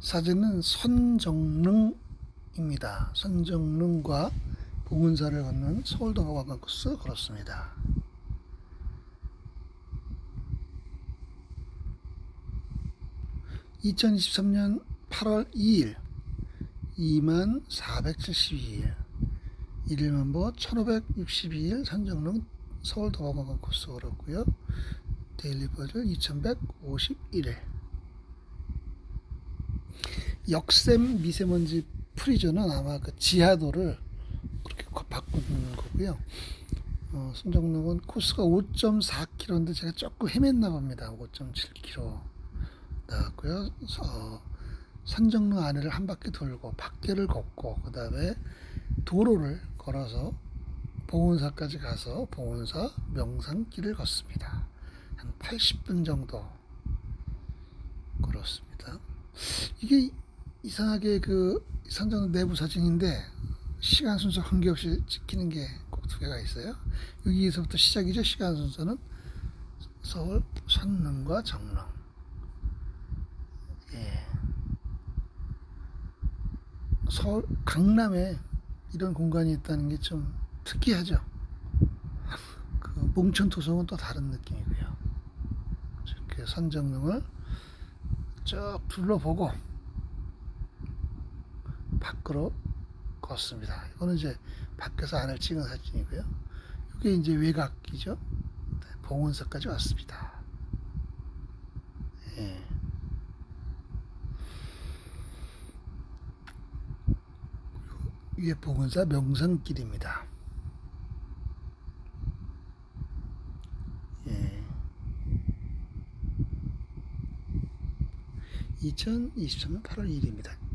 사진은 선정릉입니다. 선정릉과 봉은사를 걷는 서울도 관광 코스 걸었습니다. (2023년 8월 2일) 2만 472일 일일만보 1562일 선정릉 서울 도보관광 코스 걸었고요. daily 퍼즐 2151일 역삼 미세먼지 free zone은 아마 그 지하도를 그렇게 바꾸는 거고요. 어, 선정릉은 코스가 5.4km인데 제가 조금 헤맸나 봅니다. 5.7km 나왔고요. 어, 선정릉 안에를 한 바퀴 돌고 밖에를 걷고 그 다음에 도로를 걸어서 봉원사까지 가서 봉원사 명산길을 걷습니다. 한 80분 정도 걸었습니다. 이게 이상하게 그 선정 내부 사진인데 시간 순서 관계없이 찍히는 게 꼭 두 개가 있어요. 여기에서부터 시작이죠. 시간 순서는 서울 선릉과 정릉. 예. 서울 강남에 이런 공간이 있다는 게 좀 특이하죠. 그 몽천 토성은 또 다른 느낌이고요. 이렇게 선정릉을 쭉 둘러보고 밖으로 걷습니다. 이거는 이제 밖에서 안을 찍은 사진이고요. 이게 이제 외곽이죠. 네, 봉은사까지 왔습니다. 예. 이게 봉은사 명산길입니다. 예. 2023년 8월 1일입니다.